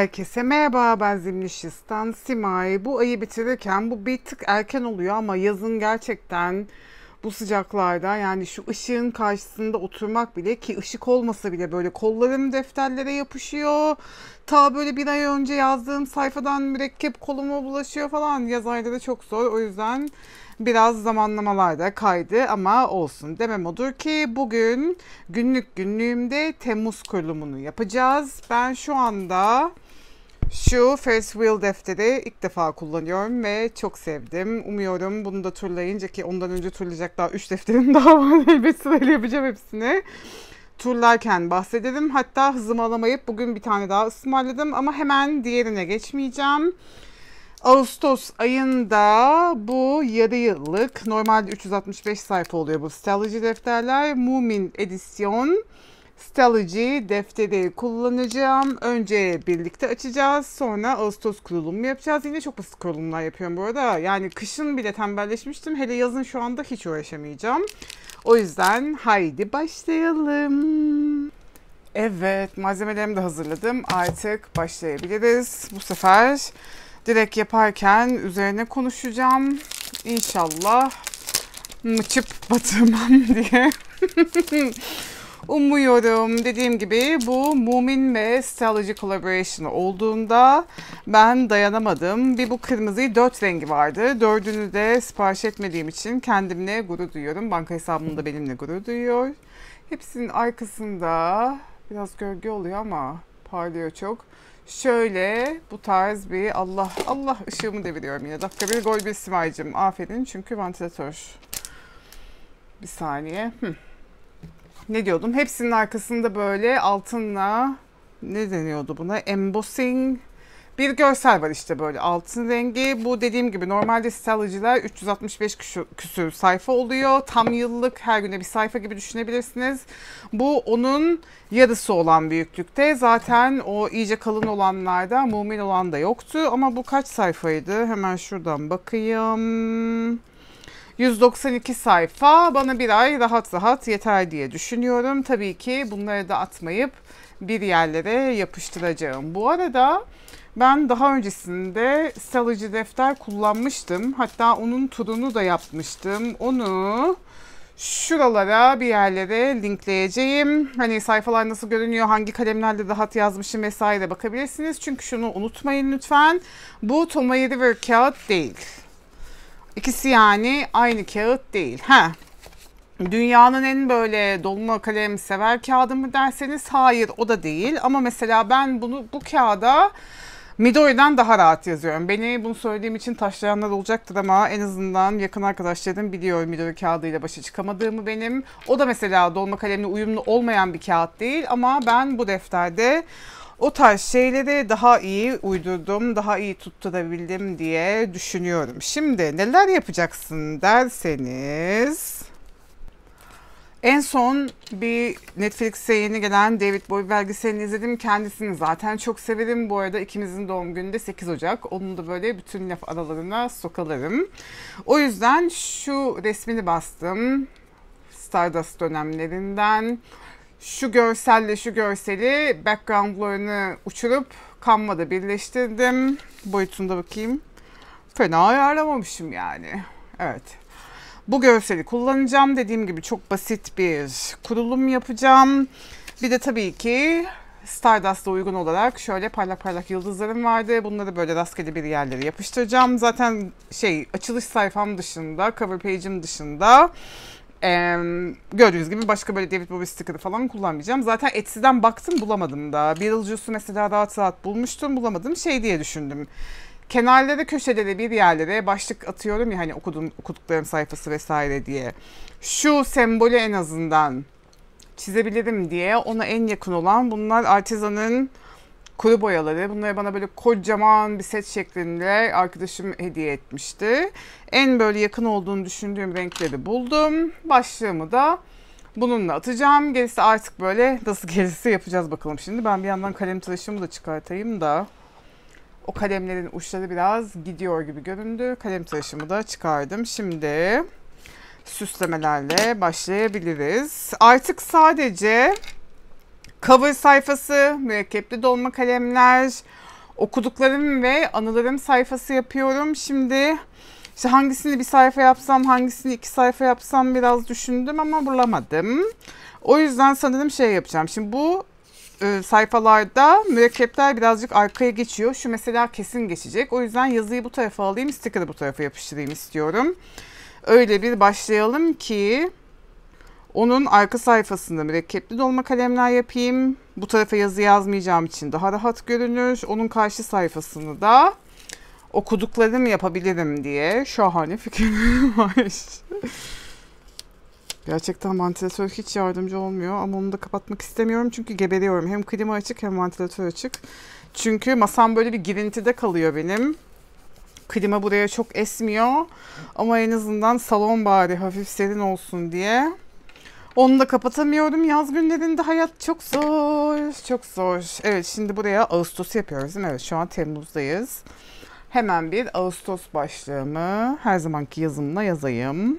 Herkese merhaba ben Zimnişistan Simay. Bu ayı bitirirken bu bir tık erken oluyor ama yazın gerçekten bu sıcaklarda yani şu ışığın karşısında oturmak bile ki ışık olmasa bile böyle kollarım defterlere yapışıyor. Ta böyle bir ay önce yazdığım sayfadan mürekkep koluma bulaşıyor falan. Yaz ayları çok zor o yüzden biraz zamanlamalarda kaydı ama olsun. Demem odur ki bugün günlük günlüğümde Temmuz kurulumunu yapacağız. Ben şu anda şu Ferris Wheel defteri ilk defa kullanıyorum ve çok sevdim. Umuyorum bunu da turlayınca ki ondan önce turlayacak daha 3 defterim daha var. Elbet sırayla hepsini. Turlarken bahsedelim. Hatta hızımı alamayıp bugün bir tane daha ısmarladım ama hemen diğerine geçmeyeceğim. Ağustos ayında bu yarı yıllık normalde 365 sayfa oluyor bu Stellology defterler. Mumin edisyon Stellology defteri kullanacağım. Önce birlikte açacağız. Sonra Ağustos kurulumu yapacağız. Yine çok basit kurulumlar yapıyorum bu arada. Yani kışın bile tembelleşmiştim. Hele yazın şu anda hiç uğraşamayacağım. O yüzden haydi başlayalım. Evet malzemelerimi de hazırladım. Artık başlayabiliriz. Bu sefer direkt yaparken üzerine konuşacağım. İnşallah mıçıp batırmam diye. Umuyorum dediğim gibi bu Mumin ve Stellology Collaboration olduğunda ben dayanamadım. Bir bu kırmızıyı dört rengi vardı. Dördünü de sipariş etmediğim için kendimle gurur duyuyorum. Banka hesabımda benimle gurur duyuyor. Hepsinin arkasında biraz gölge oluyor ama parlıyor çok. Şöyle bu tarz bir Allah Allah ışığımı deviriyorum yine. Dakika bir gol bir Simay'cım. Aferin çünkü vantilatör. Bir saniye. Hı. Ne diyordum? Hepsinin arkasında böyle altınla ne deniyordu buna? Embossing bir görsel var işte böyle altın rengi. Bu dediğim gibi normalde Stellology'ler 365 küsür, küsür sayfa oluyor. Tam yıllık her güne bir sayfa gibi düşünebilirsiniz. Bu onun yarısı olan büyüklükte. Zaten o iyice kalın olanlarda mumin olan da yoktu. Ama bu kaç sayfaydı? Hemen şuradan bakayım. 192 sayfa bana bir ay rahat rahat yeter diye düşünüyorum. Tabii ki bunları da atmayıp bir yerlere yapıştıracağım. Bu arada ben daha öncesinde Stellology defter kullanmıştım. Hatta onun turunu da yapmıştım. Onu şuralara bir yerlere linkleyeceğim. Hani sayfalar nasıl görünüyor, hangi kalemlerle rahat yazmışım vesaire bakabilirsiniz. Çünkü şunu unutmayın lütfen. Bu Tomoe River kağıt değil. İkisi yani aynı kağıt değil. Ha. Dünyanın en böyle dolma kalem sever kağıdı mı derseniz hayır o da değil. Ama mesela ben bunu bu kağıda Midori'den daha rahat yazıyorum. Beni bunu söylediğim için taşlayanlar olacaktır ama en azından yakın arkadaşlarım biliyor Midori kağıdıyla başa çıkamadığımı benim. O da mesela dolma kalemle uyumlu olmayan bir kağıt değil ama ben bu defterde o tarz şeyleri daha iyi uydurdum, daha iyi tutturabildim diye düşünüyorum. Şimdi neler yapacaksın derseniz... En son bir Netflix'e yeni gelen David Bowie belgeselini izledim. Kendisini zaten çok severim. Bu arada ikimizin doğum günü de 8 Ocak. Onu da böyle bütün laf aralarına sokalarım. O yüzden şu resmini bastım. Stardust dönemlerinden. Şu görselle şu görseli backgroundlarını uçurup Canva'da birleştirdim. Boyutunda bakayım. Fena ayarlamamışım yani. Evet. Bu görseli kullanacağım. Dediğim gibi çok basit bir kurulum yapacağım. Bir de tabii ki Stardust'a uygun olarak şöyle parlak parlak yıldızlarım vardı. Bunları böyle rastgele bir yerlere yapıştıracağım. Zaten şey açılış sayfam dışında, cover page'im dışında ee, gördüğünüz gibi başka böyle David Bowie sticker'ı falan kullanmayacağım. Zaten Etsy'den baktım bulamadım da. Beetlejuice'u mesela rahat rahat bulmuştum bulamadım. Şey diye düşündüm. Kenarlara köşelere bir yerlere başlık atıyorum ya hani okudum, okuduklarım sayfası vesaire diye. Şu sembolü en azından çizebilirim diye ona en yakın olan bunlar Artisan'ın kuru boyaları. Bunları bana böyle kocaman bir set şeklinde arkadaşım hediye etmişti. En böyle yakın olduğunu düşündüğüm renkleri buldum. Başlığımı da bununla atacağım. Gerisi artık böyle nasıl gerisi yapacağız bakalım şimdi. Ben bir yandan kalem tıraşımı da çıkartayım da. O kalemlerin uçları biraz gidiyor gibi göründü. Kalem tıraşımı da çıkardım. Şimdi süslemelerle başlayabiliriz. Artık sadece cover sayfası, mürekkepli dolma kalemler, okuduklarım ve anılarım sayfası yapıyorum. Şimdi işte hangisini bir sayfa yapsam, hangisini iki sayfa yapsam biraz düşündüm ama bulamadım. O yüzden sanırım şey yapacağım. Şimdi bu e, sayfalarda mürekkepler birazcık arkaya geçiyor. Şu mesela kesin geçecek. O yüzden yazıyı bu tarafa alayım, sticker'ı bu tarafa yapıştırayım istiyorum. Öyle bir başlayalım ki onun arka sayfasında mürekkepli dolma kalemler yapayım. Bu tarafa yazı yazmayacağım için daha rahat görünür. Onun karşı sayfasını da okuduklarımı yapabilirim diye şahane fikirlerim var. Gerçekten ventilatör hiç yardımcı olmuyor ama onu da kapatmak istemiyorum çünkü geberiyorum. Hem klima açık hem ventilatör açık. Çünkü masam böyle bir girintide kalıyor benim. Klima buraya çok esmiyor ama en azından salon bari hafif serin olsun diye. Onu da kapatamıyorum. Yaz günlerinde hayat çok zor. Çok zor. Evet şimdi buraya Ağustos yapıyoruz değil mi? Evet şu an Temmuz'dayız. Hemen bir Ağustos başlığımı her zamanki yazımla yazayım.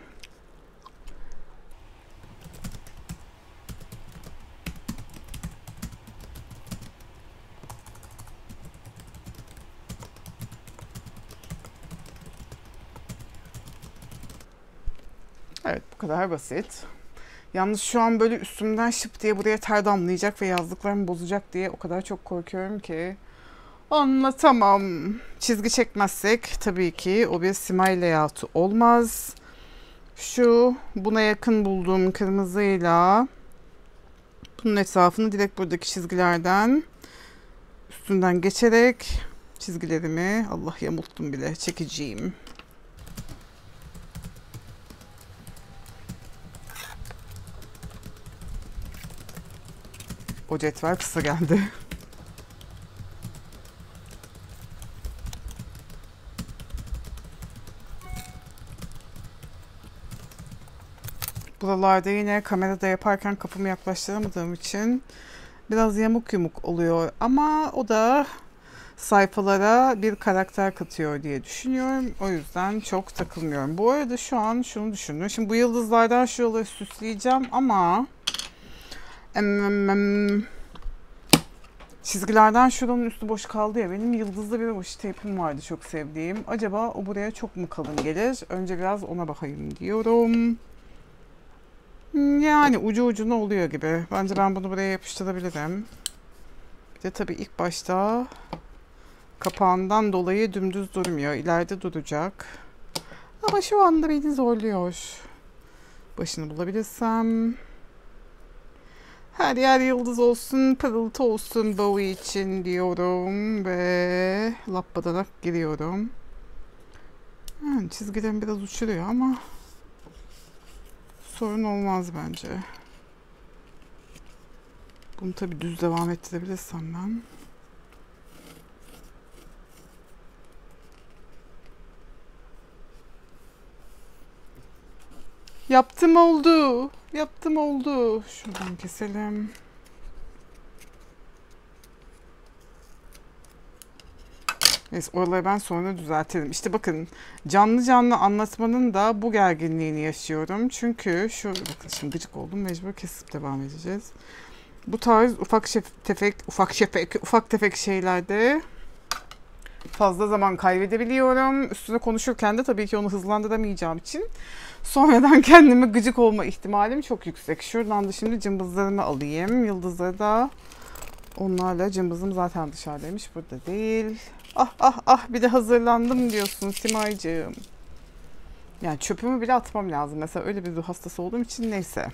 Evet bu kadar basit. Yalnız şu an böyle üstümden şıp diye buraya ter damlayacak ve yazdıklarımı bozacak diye o kadar çok korkuyorum ki. Anlatamam. Çizgi çekmezsek tabii ki o bir simay layoutu olmaz. Şu buna yakın bulduğum kırmızıyla bunun etrafını direkt buradaki çizgilerden üstünden geçerek çizgilerimi Allah yamulttum bile çekeceğim. O cetvel kısa geldi. Buralarda yine kamerada yaparken kafamı yaklaştıramadığım için biraz yamuk yumuk oluyor ama o da sayfalara bir karakter katıyor diye düşünüyorum. O yüzden çok takılmıyorum. Bu arada şu an şunu düşünüyorum. Şimdi bu yıldızlardan şuraları süsleyeceğim ama çizgilerden şuranın üstü boş kaldı ya. Benim yıldızlı bir boş teypim vardı çok sevdiğim. Acaba o buraya çok mu kalın gelir? Önce biraz ona bakayım diyorum. Yani ucu ucuna oluyor gibi. Bence ben bunu buraya yapıştırabilirim. Bir de tabii ilk başta kapağından dolayı dümdüz durmuyor. İleride duracak. Ama şu anda beni zorluyor. Başını bulabilirsem. Her yer yıldız olsun, pırıltı olsun Bowie için diyorum ve lappadanak giriyorum. Yani çizgilerim biraz uçuruyor ama sorun olmaz bence. Bunu tabi düz devam ettirebilirsem ben. Yaptım oldu. Yaptım oldu. Şuradan keselim. Neyse oraları ben sonra düzeltirim. İşte bakın canlı canlı anlatmanın da bu gerginliğini yaşıyorum. Çünkü şu bakın şimdi gıcık oldum mecbur kesip devam edeceğiz. Bu tarz ufak şef, tefek ufak şefek ufak tefek şeylerde fazla zaman kaybedebiliyorum. Üstüne konuşurken de tabii ki onu hızlandıramayacağım için sonradan kendime gıcık olma ihtimalim çok yüksek. Şuradan da şimdi cımbızlarımı alayım. Yıldızları da onlarla cımbızım zaten dışarıdaymış. Burada değil. Ah ah ah bir de hazırlandım diyorsun Simaycığım. Yani çöpümü bile atmam lazım. Mesela öyle bir ruh hastası olduğum için neyse.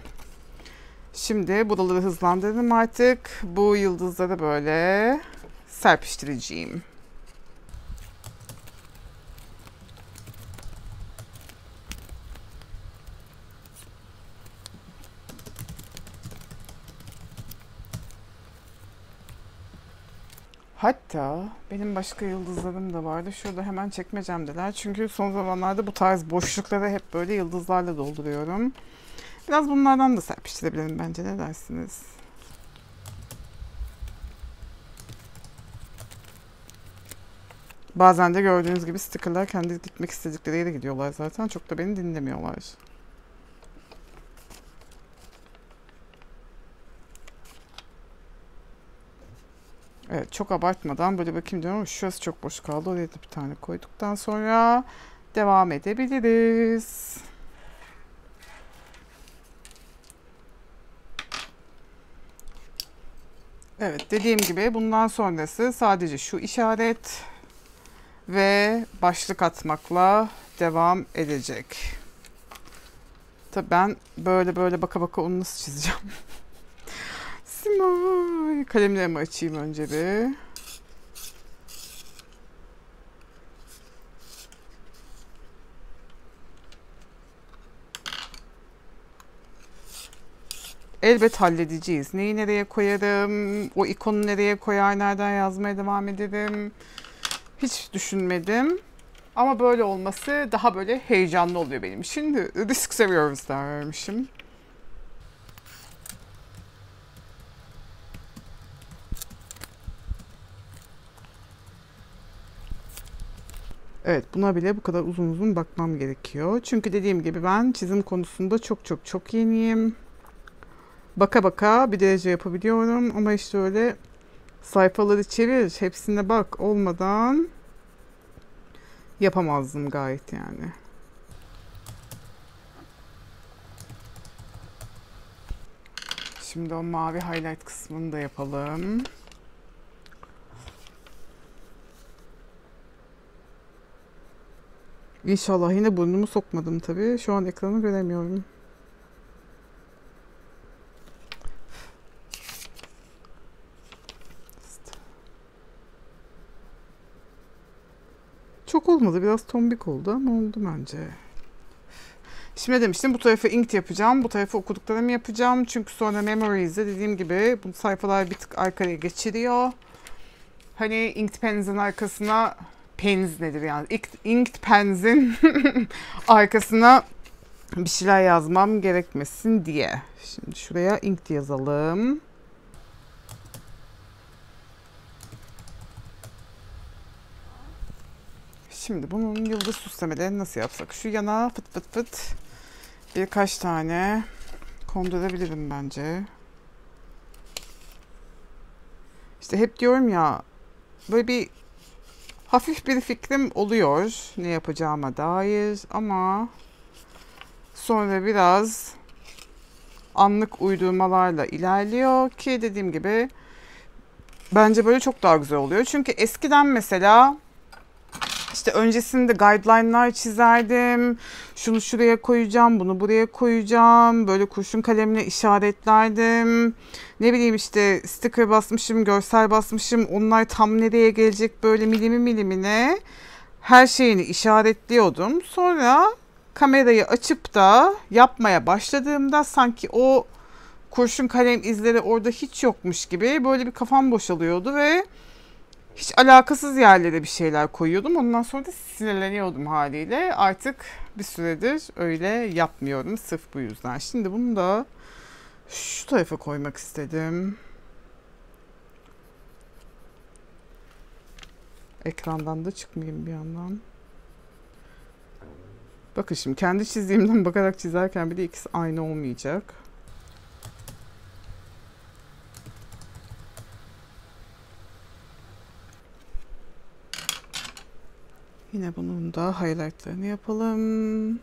Şimdi buraları hızlandırdım artık. Bu yıldızları böyle serpiştireceğim. Hatta benim başka yıldızlarım da vardı. Şurada hemen çekmecemdeler. Çünkü son zamanlarda bu tarz boşlukları hep böyle yıldızlarla dolduruyorum. Biraz bunlardan da serpiştirebilirim bence. Ne dersiniz? Bazen de gördüğünüz gibi stickerlar kendi gitmek istedikleri yere gidiyorlar zaten. Çok da beni dinlemiyorlar. Evet çok abartmadan böyle bakayım diyorum ama şurası çok boş kaldı. Oraya da bir tane koyduktan sonra devam edebiliriz. Evet dediğim gibi bundan sonrası sadece şu işaret ve başlık atmakla devam edecek. Tabii ben böyle böyle baka baka onu nasıl çizeceğim? Simay. Kalemlerimi açayım önce bir. Elbet halledeceğiz. Neyi nereye koyarım? O ikonu nereye koyar? Nereden yazmaya devam ederim? Hiç düşünmedim. Ama böyle olması daha böyle heyecanlı oluyor benim için. Risk seviyoruz dermişim. Evet buna bile bu kadar uzun uzun bakmam gerekiyor. Çünkü dediğim gibi ben çizim konusunda çok çok çok yeniyim. Baka baka bir derece yapabiliyorum ama işte öyle sayfaları çevir hepsine bak olmadan yapamazdım gayet yani. Şimdi o mavi highlight kısmını da yapalım. İnşallah yine burnumu sokmadım tabii. Şu an ekranı göremiyorum. Çok olmadı. Biraz tombik oldu ama oldu bence. Şimdi demiştim bu tarafa inked yapacağım. Bu tarafa okuduklarımı yapacağım. Çünkü sonra memories'de dediğim gibi bu sayfalar bir tık arkaya geçiriyor. Hani inked pens'in arkasına pens nedir yani? Inked pens'in arkasına bir şeyler yazmam gerekmesin diye. Şimdi şuraya inked yazalım. Şimdi bunun yıldız süslemelerini nasıl yapsak? Şu yana fıt fıt fıt birkaç tane kondurabilirim bence. İşte hep diyorum ya böyle bir hafif bir fikrim oluyor ne yapacağıma dair ama sonra biraz anlık uydurmalarla ilerliyor ki dediğim gibi bence böyle çok daha güzel oluyor. Çünkü eskiden mesela işte öncesinde guideline'lar çizerdim. Şunu şuraya koyacağım, bunu buraya koyacağım. Böyle kurşun kalemle işaretlerdim. Ne bileyim işte sticker basmışım, görsel basmışım. Onlar tam nereye gelecek böyle milimi milimine her şeyini işaretliyordum. Sonra kamerayı açıp da yapmaya başladığımda sanki o kurşun kalem izleri orada hiç yokmuş gibi böyle bir kafam boşalıyordu ve hiç alakasız yerlere bir şeyler koyuyordum. Ondan sonra da sinirleniyordum haliyle. Artık bir süredir öyle yapmıyorum sırf bu yüzden. Şimdi bunu da şu tarafa koymak istedim. Ekrandan da çıkmayayım bir yandan. Bakın şimdi kendi çizdiğimden bakarak çizerken bir de ikisi aynı olmayacak. Yine bunun da highlightlarını yapalım.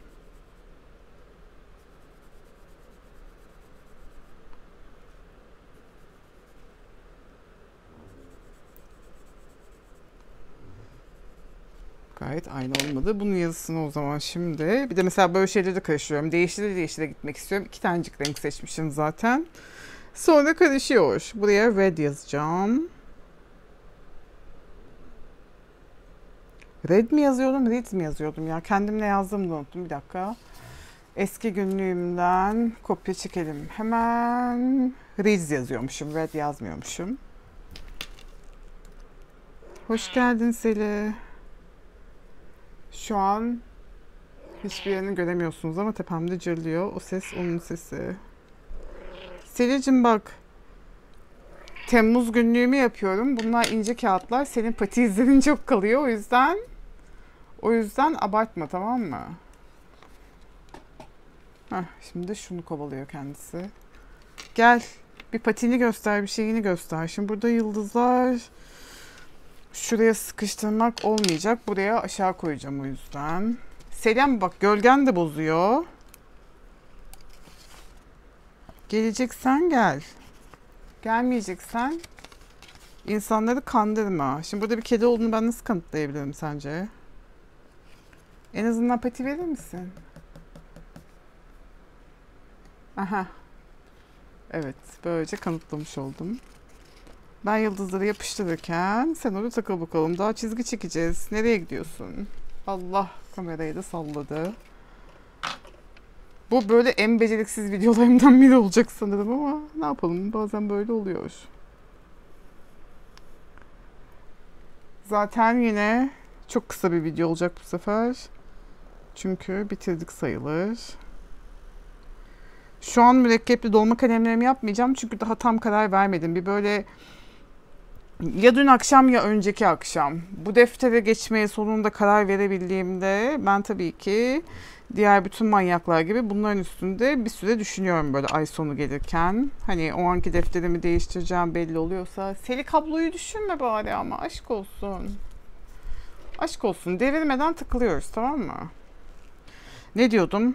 Gayet aynı olmadı. Bunun yazısını o zaman şimdi. Bir de mesela böyle şeyleri de karıştırıyorum. Değiştire değiştire gitmek istiyorum. İki tanecik renk seçmişim zaten. Sonra karışıyor. Buraya red yazacağım. Red mi yazıyordum, Red mi yazıyordum ya? Kendimle yazdığımı da unuttum. Bir dakika. Eski günlüğümden kopya çekelim. Hemen Riz yazıyormuşum. Red yazmıyormuşum. Hoş geldin Seli. Şu an hiçbir yerini göremiyorsunuz ama tepemde cırlıyor. O ses onun sesi. Selicim bak. Temmuz günlüğümü yapıyorum. Bunlar ince kağıtlar. Senin pati izlerin çok kalıyor. O yüzden o yüzden abartma tamam mı? Heh, şimdi şunu kovalıyor kendisi. Gel Bir patini göster, bir şeyini göster. Şimdi burada yıldızlar şuraya sıkıştırmak olmayacak. Buraya aşağı koyacağım o yüzden. Selam bak gölgen de bozuyor. Geleceksen gel. Gelmeyeceksen insanları kandırma. Şimdi burada bir kedi olduğunu ben nasıl kanıtlayabilirim sence? En azından pati verir misin? Aha. Evet, böylece kanıtlamış oldum. Ben yıldızları yapıştırırken sen orada takıl bakalım. Daha çizgi çekeceğiz. Nereye gidiyorsun? Allah kamerayı da salladı. Bu böyle en beceriksiz videolarımdan biri olacak sanırım ama ne yapalım bazen böyle oluyor. Zaten yine çok kısa bir video olacak bu sefer. Çünkü bitirdik sayılır. Şu an mürekkepli dolma kalemlerimi yapmayacağım çünkü daha tam karar vermedim. Bir böyle ya dün akşam ya önceki akşam. Bu deftere geçmeye sonunda karar verebildiğimde ben tabii ki diğer bütün manyaklar gibi bunların üstünde bir süre düşünüyorum böyle ay sonu gelirken. Hani o anki defterimi değiştireceğim belli oluyorsa. Seli kabloyu düşünme bari ama aşk olsun. Aşk olsun devirmeden tıklıyoruz tamam mı? Ne diyordum?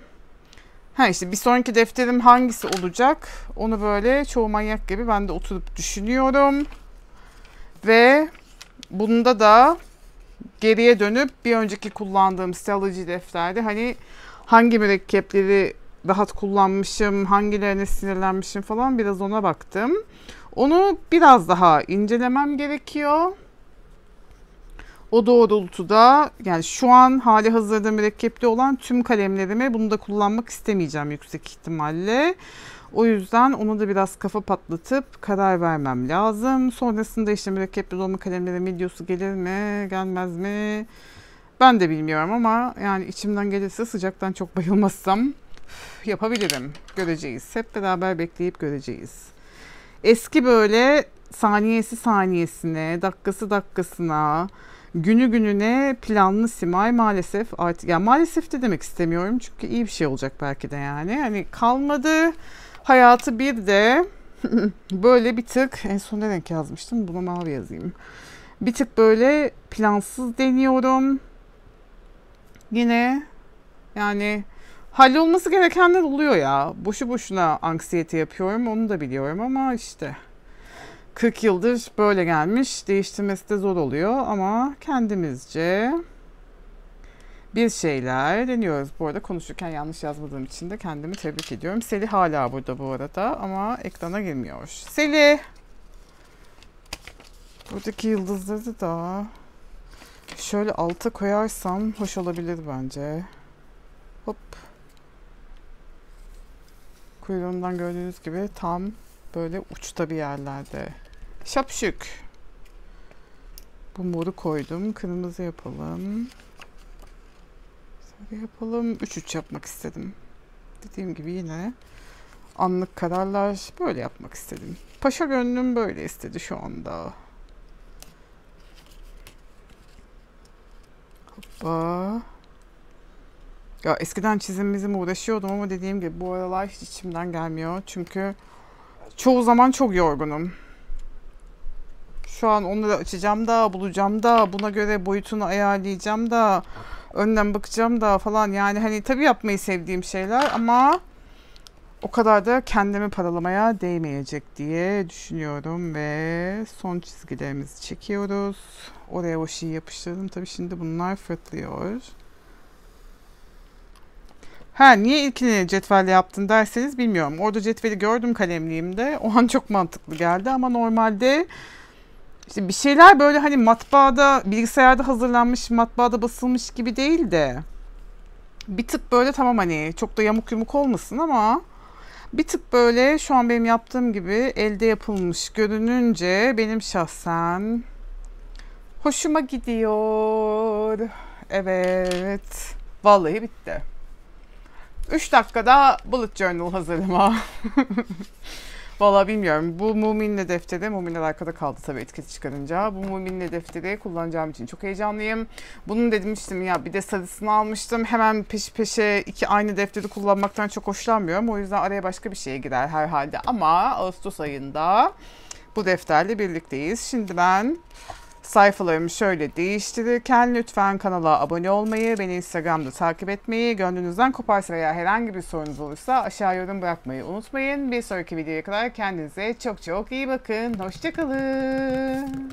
Ha işte bir sonraki defterim hangisi olacak? Onu böyle çoğu manyak gibi ben de oturup düşünüyorum. Ve bunda da geriye dönüp bir önceki kullandığım Stellology defterde hani hangi mürekkepleri rahat kullanmışım, hangilerine sinirlenmişim falan biraz ona baktım. Onu biraz daha incelemem gerekiyor. O doğrultuda yani şu an hali hazırda mürekkepli olan tüm kalemlerimi bunu da kullanmak istemeyeceğim yüksek ihtimalle. O yüzden onu da biraz kafa patlatıp karar vermem lazım. Sonrasında işte mürekkepli dolma kalemleri videosu gelir mi, gelmez mi? Ben de bilmiyorum ama yani içimden gelirse sıcaktan çok bayılmazsam yapabilirim. Göreceğiz. Hep beraber bekleyip göreceğiz. Eski böyle saniyesi saniyesine, dakikası dakikasına, günü gününe planlı Simay maalesef artık ya maalesef de demek istemiyorum çünkü iyi bir şey olacak belki de yani. Hani kalmadı hayatı bir de böyle bir tık en son ne renk yazmıştım bunu mavi yazayım. Bir tık böyle plansız deniyorum. Yine yani hallolması gerekenler oluyor ya. Boşu boşuna anksiyete yapıyorum onu da biliyorum ama işte 40 yıldır böyle gelmiş. Değiştirmesi de zor oluyor ama kendimizce bir şeyler deniyoruz. Bu arada konuşurken yanlış yazmadığım için de kendimi tebrik ediyorum. Seli hala burada bu arada ama ekrana girmiyor. Seli! Buradaki yıldızları da şöyle alta koyarsam hoş olabilir bence. Hop. Kuyruğundan gördüğünüz gibi tam böyle uçta bir yerlerde. Şapşük. Bu moru koydum. Kırmızı yapalım. Sarı yapalım. 3-3 yapmak istedim. Dediğim gibi yine anlık kararlar böyle yapmak istedim. Paşa gönlüm böyle istedi şu anda. Hoppa. Ya eskiden çizimimizim uğraşıyordum ama dediğim gibi bu aralar hiç içimden gelmiyor. Çünkü çoğu zaman çok yorgunum. Şu an onları açacağım da, bulacağım da, buna göre boyutunu ayarlayacağım da, önden bakacağım da falan. Yani hani tabii yapmayı sevdiğim şeyler ama o kadar da kendimi paralamaya değmeyecek diye düşünüyorum ve son çizgilerimizi çekiyoruz. Oraya o şeyi yapıştırdım. Tabii şimdi bunlar fırtlıyor. Ha niye ilkini cetvelle yaptın derseniz bilmiyorum. Orada cetveli gördüm kalemliğimde. O an çok mantıklı geldi ama normalde işte bir şeyler böyle hani matbaada, bilgisayarda hazırlanmış, matbaada basılmış gibi değil de bir tık böyle tamam hani çok da yamuk yumuk olmasın ama bir tık böyle şu an benim yaptığım gibi elde yapılmış görününce benim şahsen hoşuma gidiyor. Evet. Vallahi bitti. 3 dakikada bullet journal hazırlama. Vallahi bilmiyorum. Bu Mumin'le defteri, Mumin'ler arkada kaldı tabii etiketi çıkarınca. Bu Mumin'le defteri kullanacağım için çok heyecanlıyım. Bunun demiştim ya bir de sarısını almıştım. Hemen peş peşe iki aynı defteri kullanmaktan çok hoşlanmıyorum. O yüzden araya başka bir şey girer herhalde. Ama Ağustos ayında bu defterle birlikteyiz. Şimdi ben sayfalarımı şöyle değiştirirken lütfen kanala abone olmayı, beni Instagram'da takip etmeyi, gönlünüzden koparsa veya herhangi bir sorunuz olursa aşağı yorum bırakmayı unutmayın. Bir sonraki videoya kadar kendinize çok çok iyi bakın. Hoşçakalın.